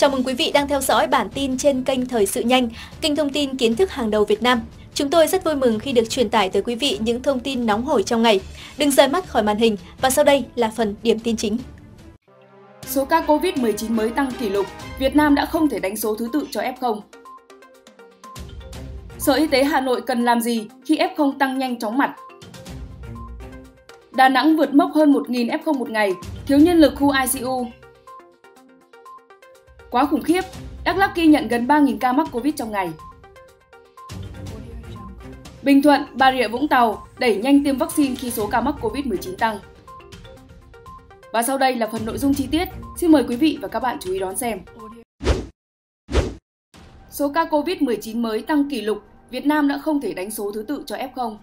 Chào mừng quý vị đang theo dõi bản tin trên kênh Thời sự nhanh, kênh thông tin kiến thức hàng đầu Việt Nam. Chúng tôi rất vui mừng khi được truyền tải tới quý vị những thông tin nóng hổi trong ngày. Đừng rời mắt khỏi màn hình và sau đây là phần điểm tin chính. Số ca COVID-19 mới tăng kỷ lục, Việt Nam đã không thể đánh số thứ tự cho F0. Sở Y tế Hà Nội cần làm gì khi F0 tăng nhanh chóng mặt? Đà Nẵng vượt mốc hơn 1.000 F0 một ngày, thiếu nhân lực khu ICU. Quá khủng khiếp, Đắk Lắk ghi nhận gần 3.000 ca mắc Covid trong ngày. Bình Thuận, Bà Rịa Vũng Tàu đẩy nhanh tiêm vaccine khi số ca mắc Covid-19 tăng. Và sau đây là phần nội dung chi tiết. Xin mời quý vị và các bạn chú ý đón xem. Số ca Covid-19 mới tăng kỷ lục, Việt Nam đã không thể đánh số thứ tự cho F0.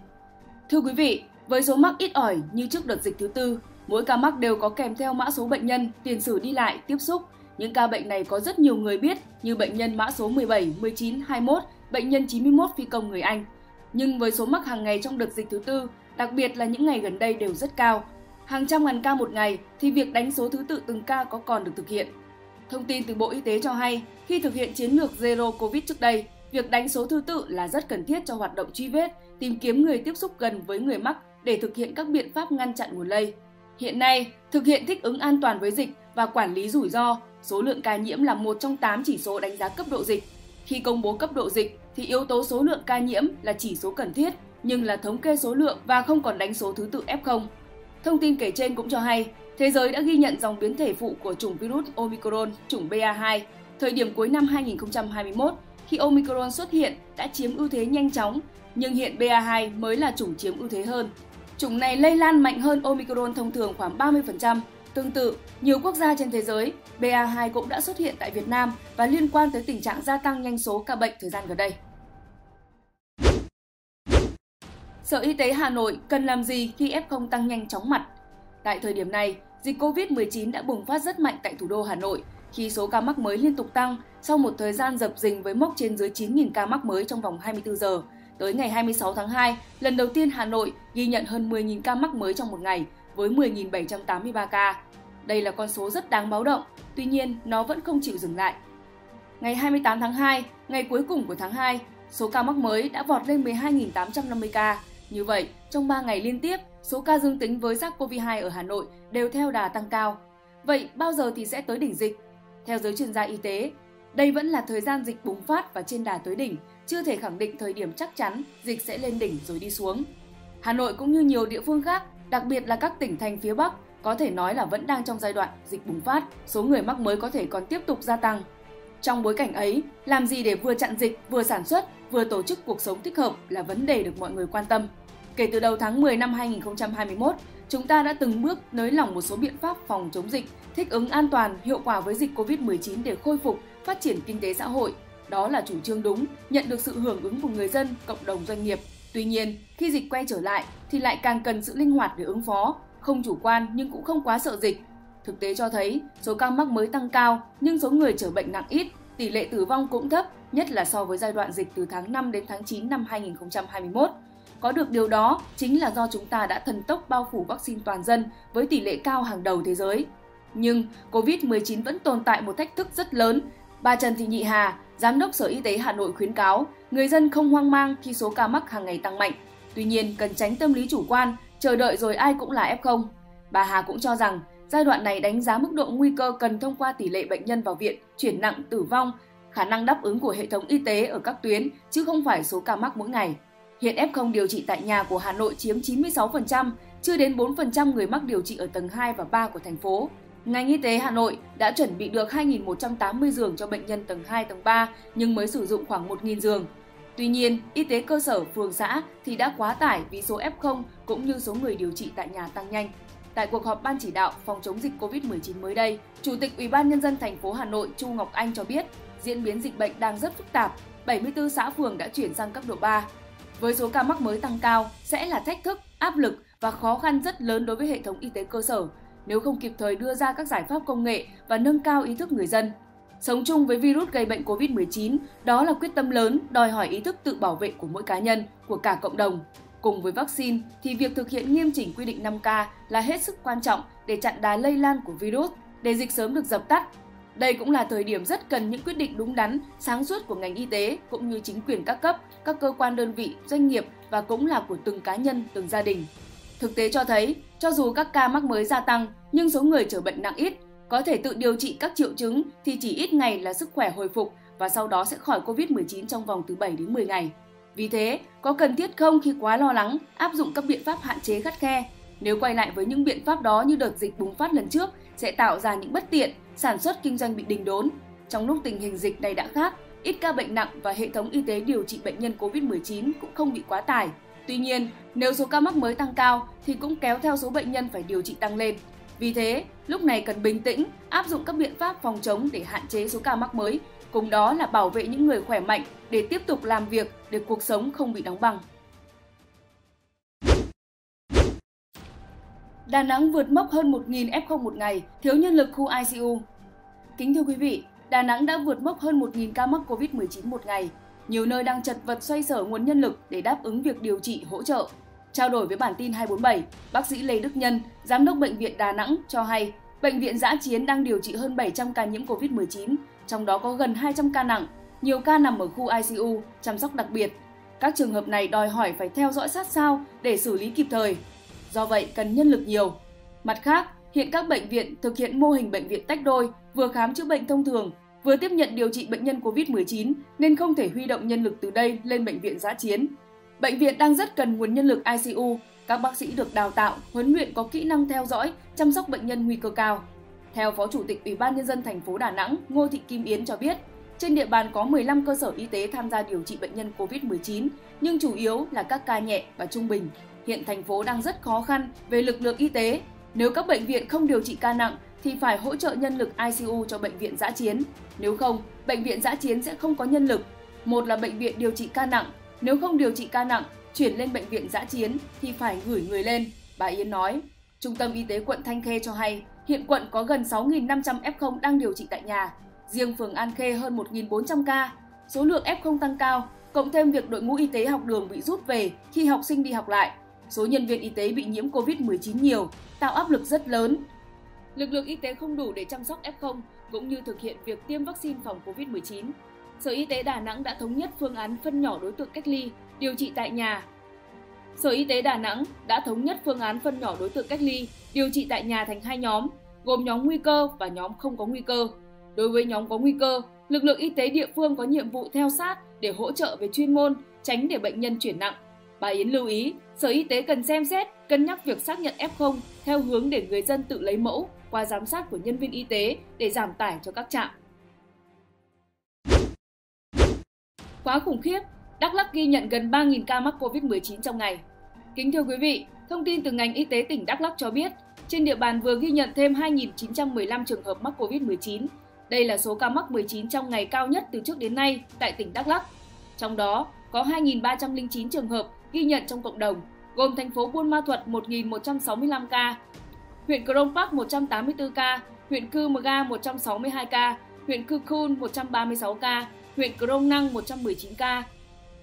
Thưa quý vị, với số mắc ít ỏi như trước đợt dịch thứ tư, mỗi ca mắc đều có kèm theo mã số bệnh nhân, tiền sử đi lại, tiếp xúc. Những ca bệnh này có rất nhiều người biết như bệnh nhân mã số 17, 19, 21, bệnh nhân 91 phi công người Anh. Nhưng với số mắc hàng ngày trong đợt dịch thứ tư, đặc biệt là những ngày gần đây đều rất cao, hàng trăm ngàn ca một ngày thì việc đánh số thứ tự từng ca có còn được thực hiện. Thông tin từ Bộ Y tế cho hay, khi thực hiện chiến lược Zero Covid trước đây, việc đánh số thứ tự là rất cần thiết cho hoạt động truy vết, tìm kiếm người tiếp xúc gần với người mắc để thực hiện các biện pháp ngăn chặn nguồn lây. Hiện nay, thực hiện thích ứng an toàn với dịch và quản lý rủi ro, số lượng ca nhiễm là một trong 8 chỉ số đánh giá cấp độ dịch. Khi công bố cấp độ dịch thì yếu tố số lượng ca nhiễm là chỉ số cần thiết nhưng là thống kê số lượng và không còn đánh số thứ tự F0. Thông tin kể trên cũng cho hay, thế giới đã ghi nhận dòng biến thể phụ của chủng virus Omicron, chủng BA2. Thời điểm cuối năm 2021, khi Omicron xuất hiện đã chiếm ưu thế nhanh chóng, nhưng hiện BA2 mới là chủng chiếm ưu thế hơn. Chủng này lây lan mạnh hơn Omicron thông thường khoảng 30%. Tương tự, nhiều quốc gia trên thế giới, BA2 cũng đã xuất hiện tại Việt Nam và liên quan tới tình trạng gia tăng nhanh số ca bệnh thời gian gần đây. Sở Y tế Hà Nội cần làm gì khi F0 tăng nhanh chóng mặt? Tại thời điểm này, dịch COVID-19 đã bùng phát rất mạnh tại thủ đô Hà Nội khi số ca mắc mới liên tục tăng sau một thời gian dập dình với mốc trên dưới 9.000 ca mắc mới trong vòng 24 giờ. Tới ngày 26 tháng 2, lần đầu tiên Hà Nội ghi nhận hơn 10.000 ca mắc mới trong một ngày với 10.783 ca. Đây là con số rất đáng báo động, tuy nhiên nó vẫn không chịu dừng lại. Ngày 28 tháng 2, ngày cuối cùng của tháng 2, số ca mắc mới đã vọt lên 12.850 ca. Như vậy, trong 3 ngày liên tiếp, số ca dương tính với SARS-CoV-2 ở Hà Nội đều theo đà tăng cao. Vậy bao giờ thì sẽ tới đỉnh dịch? Theo giới chuyên gia y tế, đây vẫn là thời gian dịch bùng phát và trên đà tới đỉnh, chưa thể khẳng định thời điểm chắc chắn dịch sẽ lên đỉnh rồi đi xuống. Hà Nội cũng như nhiều địa phương khác, đặc biệt là các tỉnh thành phía Bắc, có thể nói là vẫn đang trong giai đoạn dịch bùng phát, số người mắc mới có thể còn tiếp tục gia tăng. Trong bối cảnh ấy, làm gì để vừa chặn dịch, vừa sản xuất, vừa tổ chức cuộc sống thích hợp là vấn đề được mọi người quan tâm. Kể từ đầu tháng 10 năm 2021, chúng ta đã từng bước nới lỏng một số biện pháp phòng chống dịch, thích ứng an toàn, hiệu quả với dịch COVID-19 để khôi phục, phát triển kinh tế xã hội. Đó là chủ trương đúng, nhận được sự hưởng ứng của người dân, cộng đồng doanh nghiệp. Tuy nhiên, khi dịch quay trở lại thì lại càng cần sự linh hoạt để ứng phó, không chủ quan nhưng cũng không quá sợ dịch. Thực tế cho thấy, số ca mắc mới tăng cao nhưng số người trở bệnh nặng ít, tỷ lệ tử vong cũng thấp, nhất là so với giai đoạn dịch từ tháng 5 đến tháng 9 năm 2021. Có được điều đó chính là do chúng ta đã thần tốc bao phủ vaccine toàn dân với tỷ lệ cao hàng đầu thế giới. Nhưng COVID-19 vẫn tồn tại một thách thức rất lớn. Bà Trần Thị Nhị Hà, Giám đốc Sở Y tế Hà Nội khuyến cáo người dân không hoang mang khi số ca mắc hàng ngày tăng mạnh. Tuy nhiên, cần tránh tâm lý chủ quan, chờ đợi rồi ai cũng là F0. Bà Hà cũng cho rằng giai đoạn này đánh giá mức độ nguy cơ cần thông qua tỷ lệ bệnh nhân vào viện, chuyển nặng, tử vong, khả năng đáp ứng của hệ thống y tế ở các tuyến, chứ không phải số ca mắc mỗi ngày. Hiện F0 điều trị tại nhà của Hà Nội chiếm 96%, chưa đến 4% người mắc điều trị ở tầng 2 và 3 của thành phố. Ngành y tế Hà Nội đã chuẩn bị được 2.180 giường cho bệnh nhân tầng 2, tầng 3 nhưng mới sử dụng khoảng 1.000 giường. Tuy nhiên, y tế cơ sở, phường xã thì đã quá tải vì số F0 cũng như số người điều trị tại nhà tăng nhanh. Tại cuộc họp ban chỉ đạo phòng chống dịch COVID-19 mới đây, Chủ tịch Ủy ban nhân dân thành phố Hà Nội Chu Ngọc Anh cho biết, diễn biến dịch bệnh đang rất phức tạp, 74 xã phường đã chuyển sang cấp độ 3, với số ca mắc mới tăng cao sẽ là thách thức, áp lực và khó khăn rất lớn đối với hệ thống y tế cơ sở nếu không kịp thời đưa ra các giải pháp công nghệ và nâng cao ý thức người dân. Sống chung với virus gây bệnh COVID-19 đó là quyết tâm lớn đòi hỏi ý thức tự bảo vệ của mỗi cá nhân, của cả cộng đồng. Cùng với vaccine thì việc thực hiện nghiêm chỉnh quy định 5K là hết sức quan trọng để chặn đà lây lan của virus, để dịch sớm được dập tắt. Đây cũng là thời điểm rất cần những quyết định đúng đắn, sáng suốt của ngành y tế cũng như chính quyền các cấp, các cơ quan đơn vị, doanh nghiệp và cũng là của từng cá nhân, từng gia đình. Thực tế cho thấy, cho dù các ca mắc mới gia tăng nhưng số người trở bệnh nặng ít, có thể tự điều trị các triệu chứng thì chỉ ít ngày là sức khỏe hồi phục và sau đó sẽ khỏi COVID-19 trong vòng từ 7 đến 10 ngày. Vì thế, có cần thiết không khi quá lo lắng áp dụng các biện pháp hạn chế khắt khe? Nếu quay lại với những biện pháp đó như đợt dịch bùng phát lần trước sẽ tạo ra những bất tiện, sản xuất kinh doanh bị đình đốn. Trong lúc tình hình dịch này đã khác, ít ca bệnh nặng và hệ thống y tế điều trị bệnh nhân COVID-19 cũng không bị quá tải. Tuy nhiên, nếu số ca mắc mới tăng cao thì cũng kéo theo số bệnh nhân phải điều trị tăng lên. Vì thế, lúc này cần bình tĩnh, áp dụng các biện pháp phòng chống để hạn chế số ca mắc mới, cùng đó là bảo vệ những người khỏe mạnh để tiếp tục làm việc để cuộc sống không bị đóng băng. Đà Nẵng vượt mốc hơn 1.000 F0 một ngày, thiếu nhân lực khu ICU. Kính thưa quý vị, Đà Nẵng đã vượt mốc hơn 1.000 ca mắc COVID-19 một ngày. Nhiều nơi đang chật vật xoay sở nguồn nhân lực để đáp ứng việc điều trị hỗ trợ. Trao đổi với bản tin 247, bác sĩ Lê Đức Nhân, giám đốc bệnh viện Đà Nẵng cho hay, bệnh viện giã chiến đang điều trị hơn 700 ca nhiễm COVID-19, trong đó có gần 200 ca nặng, nhiều ca nằm ở khu ICU, chăm sóc đặc biệt. Các trường hợp này đòi hỏi phải theo dõi sát sao để xử lý kịp thời. Do vậy, cần nhân lực nhiều. Mặt khác, hiện các bệnh viện thực hiện mô hình bệnh viện tách đôi, vừa khám chữa bệnh thông thường, vừa tiếp nhận điều trị bệnh nhân COVID-19 nên không thể huy động nhân lực từ đây lên bệnh viện giã chiến. Bệnh viện đang rất cần nguồn nhân lực ICU, các bác sĩ được đào tạo, huấn luyện có kỹ năng theo dõi, chăm sóc bệnh nhân nguy cơ cao. Theo Phó Chủ tịch Ủy ban Nhân dân thành phố Đà Nẵng Ngô Thị Kim Yến cho biết, trên địa bàn có 15 cơ sở y tế tham gia điều trị bệnh nhân COVID-19, nhưng chủ yếu là các ca nhẹ và trung bình. Hiện thành phố đang rất khó khăn về lực lượng y tế. Nếu các bệnh viện không điều trị ca nặng thì phải hỗ trợ nhân lực ICU cho bệnh viện giã chiến. Nếu không, bệnh viện giã chiến sẽ không có nhân lực. Một là bệnh viện điều trị ca nặng, nếu không điều trị ca nặng, chuyển lên bệnh viện giã chiến thì phải gửi người lên, bà Yến nói. Trung tâm Y tế quận Thanh Khê cho hay, hiện quận có gần 6.500 F0 đang điều trị tại nhà, riêng phường An Khê hơn 1.400 ca. Số lượng F0 tăng cao, cộng thêm việc đội ngũ y tế học đường bị rút về khi học sinh đi học lại. Số nhân viên y tế bị nhiễm COVID-19 nhiều, tạo áp lực rất lớn. Lực lượng y tế không đủ để chăm sóc F0 cũng như thực hiện việc tiêm vaccine phòng COVID-19. Sở Y tế Đà Nẵng đã thống nhất phương án phân nhỏ đối tượng cách ly, điều trị tại nhà. Sở Y tế Đà Nẵng đã thống nhất phương án phân nhỏ đối tượng cách ly, điều trị tại nhà thành hai nhóm, gồm nhóm nguy cơ và nhóm không có nguy cơ. Đối với nhóm có nguy cơ, lực lượng y tế địa phương có nhiệm vụ theo sát để hỗ trợ về chuyên môn, tránh để bệnh nhân chuyển nặng. Bà Yến lưu ý, Sở Y tế cần xem xét, cân nhắc việc xác nhận F0 theo hướng để người dân tự lấy mẫu qua giám sát của nhân viên y tế để giảm tải cho các trạm. Quá khủng khiếp, Đắk Lắk ghi nhận gần 3.000 ca mắc COVID-19 trong ngày. Kính thưa quý vị, thông tin từ ngành y tế tỉnh Đắk Lắk cho biết, trên địa bàn vừa ghi nhận thêm 2.915 trường hợp mắc COVID-19. Đây là số ca mắc 19 trong ngày cao nhất từ trước đến nay tại tỉnh Đắk Lắk. Trong đó, có 2.309 trường hợp ghi nhận trong cộng đồng, gồm thành phố Buôn Ma Thuột 1.165 ca, huyện Crong Park 184 ca, huyện Cư Mờ Ga 162 ca, huyện Cư Khun 136 ca, huyện Crong Năng 119 ca,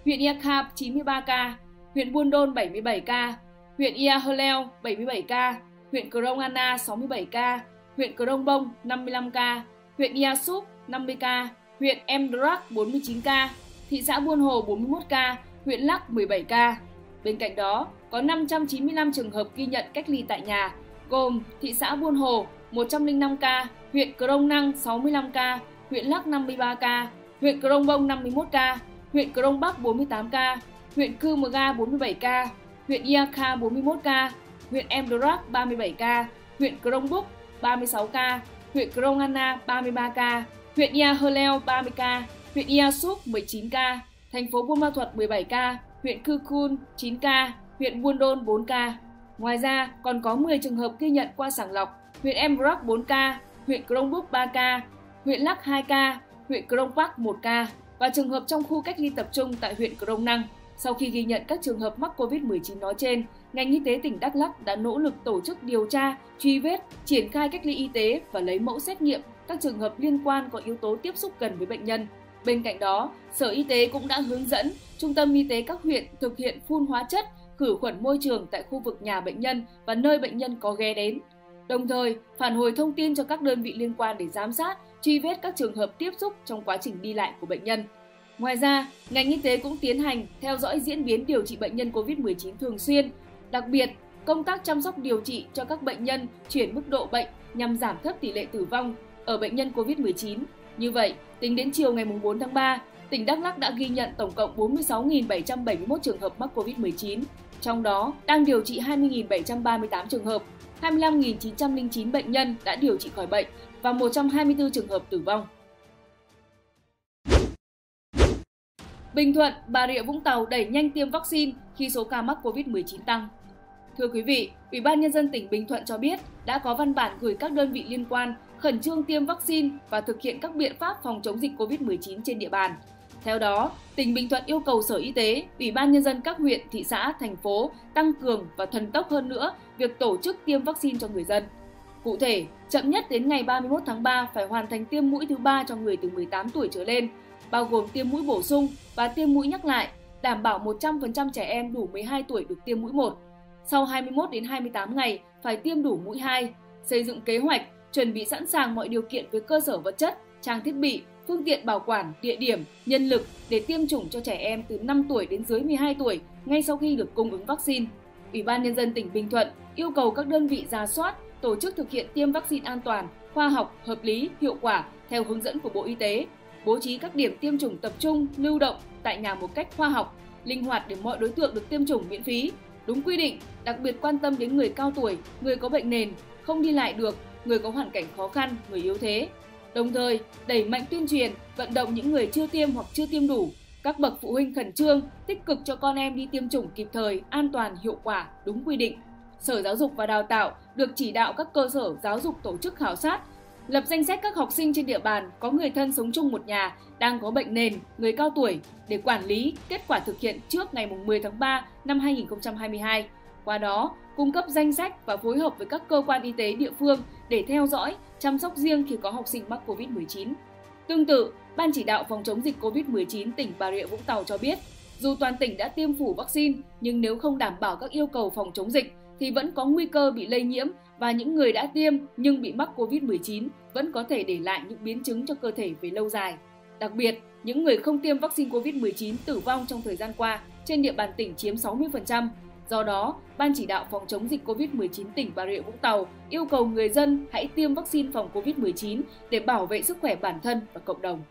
huyện Ia Khap 93 ca, huyện Buôn Đôn 77 ca, huyện Ia Hơ Leo 77 ca, huyện Crong Anna 67 ca, huyện Crong Bông 55 ca, huyện Ia Súp 50 ca, huyện Em Drak 49 ca, thị xã Buôn Hồ 41 ca, huyện Lắc 17 ca. Bên cạnh đó, có 595 trường hợp ghi nhận cách ly tại nhà, gồm thị xã Buôn Hồ 105 ca, huyện Crong Năng 65 ca, huyện Lắc 53 ca, huyện Crong Bông 51 ca, huyện Crong Bắc 48 ca, huyện Cư Mờ Ga 47 ca, huyện Ia Kha 41 ca, huyện Emdorak 37 ca, huyện Crong Búc 36 ca, huyện Crong Anna 33 ca, huyện Ia Hơ Leo 30 ca, huyện Ia Súp 19 ca, thành phố Buôn Ma Thuật 17 ca, huyện Cư Khun 9 ca, huyện Buôn Đôn 4 ca. Ngoài ra, còn có 10 trường hợp ghi nhận qua sàng lọc, huyện Emrock 4 ca, huyện Krông Búc 3 ca, huyện Lắc 2 ca, huyện Krông Park 1 ca và trường hợp trong khu cách ly tập trung tại huyện Krông Năng. Sau khi ghi nhận các trường hợp mắc COVID-19 nói trên, ngành y tế tỉnh Đắk Lắk đã nỗ lực tổ chức điều tra, truy vết, triển khai cách ly y tế và lấy mẫu xét nghiệm các trường hợp liên quan có yếu tố tiếp xúc gần với bệnh nhân. Bên cạnh đó, Sở Y tế cũng đã hướng dẫn Trung tâm Y tế các huyện thực hiện phun hóa chất, khử khuẩn môi trường tại khu vực nhà bệnh nhân và nơi bệnh nhân có ghé đến. đồng thời phản hồi thông tin cho các đơn vị liên quan để giám sát, truy vết các trường hợp tiếp xúc trong quá trình đi lại của bệnh nhân. Ngoài ra, ngành y tế cũng tiến hành theo dõi diễn biến điều trị bệnh nhân COVID-19 thường xuyên, đặc biệt công tác chăm sóc điều trị cho các bệnh nhân chuyển mức độ bệnh nhằm giảm thấp tỷ lệ tử vong ở bệnh nhân COVID-19. Như vậy, tính đến chiều ngày 4 tháng 3, tỉnh Đắk Lắk đã ghi nhận tổng cộng 46.771 trường hợp mắc COVID-19, trong đó đang điều trị 20.738 trường hợp, 25.909 bệnh nhân đã điều trị khỏi bệnh và 124 trường hợp tử vong. Bình Thuận, Bà Rịa Vũng Tàu đẩy nhanh tiêm vaccine khi số ca mắc COVID-19 tăng. Thưa quý vị, Ủy ban Nhân dân tỉnh Bình Thuận cho biết đã có văn bản gửi các đơn vị liên quan khẩn trương tiêm vaccine và thực hiện các biện pháp phòng chống dịch COVID-19 trên địa bàn. Theo đó, tỉnh Bình Thuận yêu cầu Sở Y tế, Ủy ban Nhân dân các huyện, thị xã, thành phố tăng cường và thần tốc hơn nữa việc tổ chức tiêm vaccine cho người dân. Cụ thể, chậm nhất đến ngày 31 tháng 3 phải hoàn thành tiêm mũi thứ ba cho người từ 18 tuổi trở lên, bao gồm tiêm mũi bổ sung và tiêm mũi nhắc lại, đảm bảo 100% trẻ em đủ 12 tuổi được tiêm mũi 1. Sau 21 đến 28 ngày phải tiêm đủ mũi 2, xây dựng kế hoạch, chuẩn bị sẵn sàng mọi điều kiện về cơ sở vật chất, trang thiết bị, phương tiện bảo quản, địa điểm, nhân lực để tiêm chủng cho trẻ em từ 5 tuổi đến dưới 12 tuổi ngay sau khi được cung ứng vaccine. Ủy ban Nhân dân tỉnh Bình Thuận yêu cầu các đơn vị ra soát, tổ chức thực hiện tiêm vaccine an toàn, khoa học, hợp lý, hiệu quả theo hướng dẫn của Bộ Y tế, bố trí các điểm tiêm chủng tập trung, lưu động tại nhà một cách khoa học, linh hoạt để mọi đối tượng được tiêm chủng miễn phí, đúng quy định, đặc biệt quan tâm đến người cao tuổi, người có bệnh nền, không đi lại được, người có hoàn cảnh khó khăn, người yếu thế. Đồng thời, đẩy mạnh tuyên truyền, vận động những người chưa tiêm hoặc chưa tiêm đủ, các bậc phụ huynh khẩn trương, tích cực cho con em đi tiêm chủng kịp thời, an toàn, hiệu quả, đúng quy định. Sở Giáo dục và Đào tạo được chỉ đạo các cơ sở giáo dục tổ chức khảo sát, lập danh sách các học sinh trên địa bàn có người thân sống chung một nhà, đang có bệnh nền, người cao tuổi để quản lý kết quả thực hiện trước ngày 10 tháng 3 năm 2022. Qua đó, cung cấp danh sách và phối hợp với các cơ quan y tế địa phương để theo dõi, chăm sóc riêng khi có học sinh mắc COVID-19. Tương tự, Ban chỉ đạo phòng chống dịch COVID-19 tỉnh Bà Rịa Vũng Tàu cho biết, dù toàn tỉnh đã tiêm phủ vaccine, nhưng nếu không đảm bảo các yêu cầu phòng chống dịch thì vẫn có nguy cơ bị lây nhiễm và những người đã tiêm nhưng bị mắc COVID-19 vẫn có thể để lại những biến chứng cho cơ thể về lâu dài. Đặc biệt, những người không tiêm vaccine COVID-19 tử vong trong thời gian qua trên địa bàn tỉnh chiếm 60%. Do đó, Ban chỉ đạo phòng chống dịch COVID-19 tỉnh Bà Rịa Vũng Tàu yêu cầu người dân hãy tiêm vaccine phòng COVID-19 để bảo vệ sức khỏe bản thân và cộng đồng.